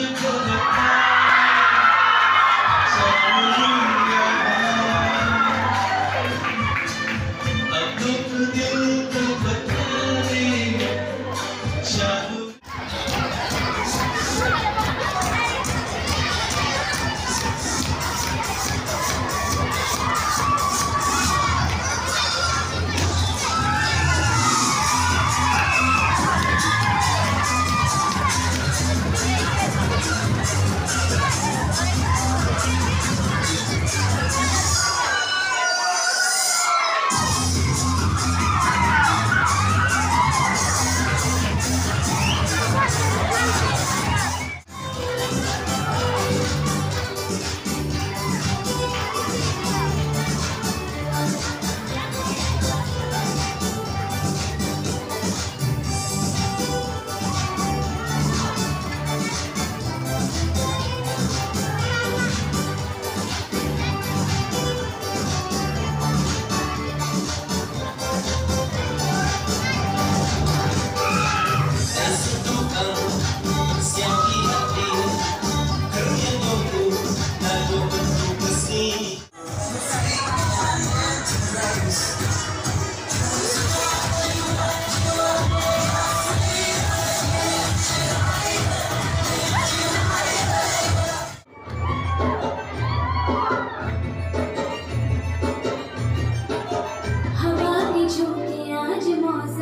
worship your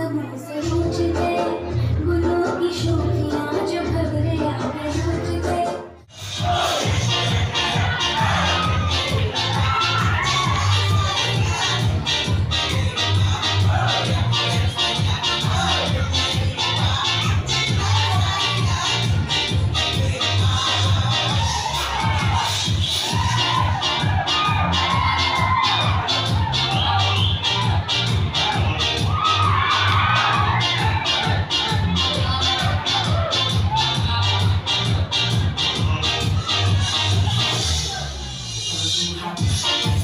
alguma you happy.